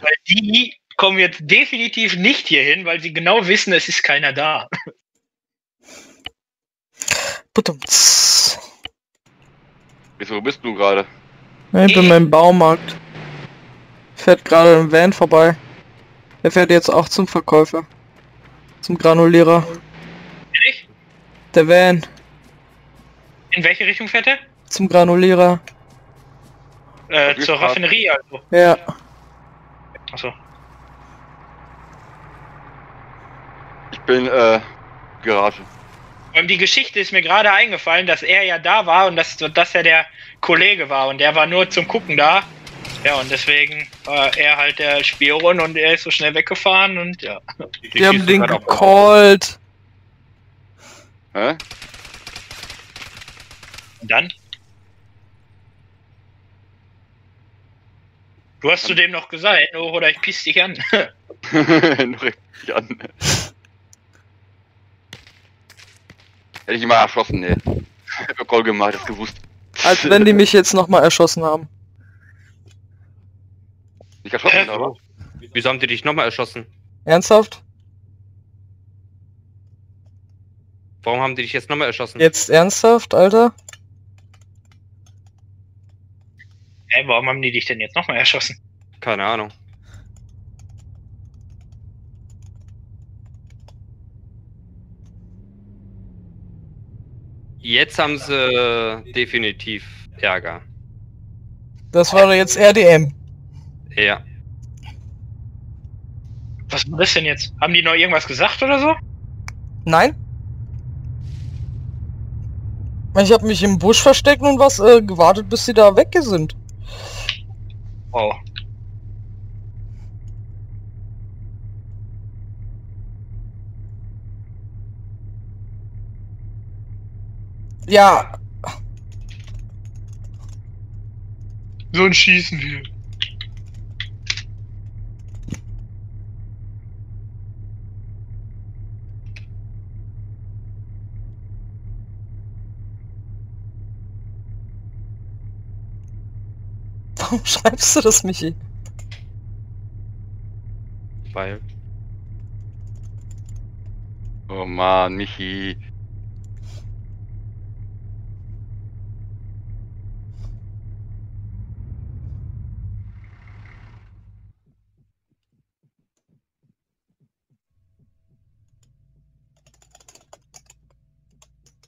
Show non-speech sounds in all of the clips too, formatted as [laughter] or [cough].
Weil die kommen jetzt definitiv nicht hier hin, weil sie genau wissen, es ist keiner da. Budumts. Wieso, wo bist du gerade? Ich bin beim Baumarkt. Fährt gerade ein Van vorbei. Er fährt jetzt auch zum Verkäufer. Zum Granulierer. Ehrlich? Der Van. In welche Richtung fährt er? Zum Granulierer. Äh, zur. Raffinerie also. Ja. Achso. Ich bin, äh, Garage. Und die Geschichte ist mir gerade eingefallen, dass er ja da war und dass, dass er der Kollege war und der war nur zum Gucken da. Ja, und deswegen war er halt der Spion und er ist so schnell weggefahren und ja. Die haben den gecallt. Hä? Und dann? Du hast zu dem noch gesagt, oh, oder ich piss dich an. [laughs] Richtig an. Hätte ich ihn mal erschossen, ne. Hätte Call gemacht, das gewusst. Als wenn die mich jetzt nochmal erschossen haben. Nicht erschossen, Äh, aber. Wieso haben die dich nochmal erschossen? Ernsthaft? Warum haben die dich jetzt nochmal erschossen? Jetzt ernsthaft, Alter? Hä, warum haben die dich denn jetzt nochmal erschossen? Keine Ahnung. Jetzt haben sie definitiv Ärger. Das war doch jetzt RDM. Ja. Was war das denn jetzt? Haben die noch irgendwas gesagt oder so? Nein? Ich habe mich im Busch versteckt und was äh, gewartet, bis sie da weg sind. Oh. Ja, So ein Schießen wir. Warum schreibst du das, Michi? Weil. Oh man, Michi.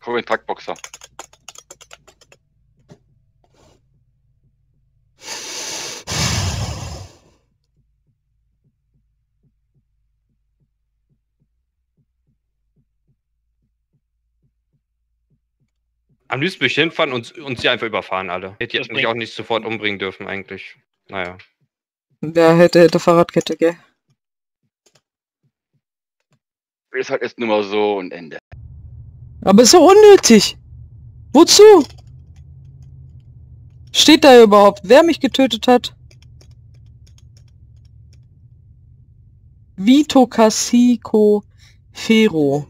Hol den Trackboxer. Am liebsten würde ich hinfahren und, und sie einfach überfahren alle. Hätte jetzt mich auch nicht sofort umbringen dürfen eigentlich. Naja. Wer hätte, hätte Fahrradkette, gell? Ist halt jetzt nur mal so und Ende. Aber ist so unnötig. Wozu? Steht da überhaupt, wer mich getötet hat? Vito Cassico Fero.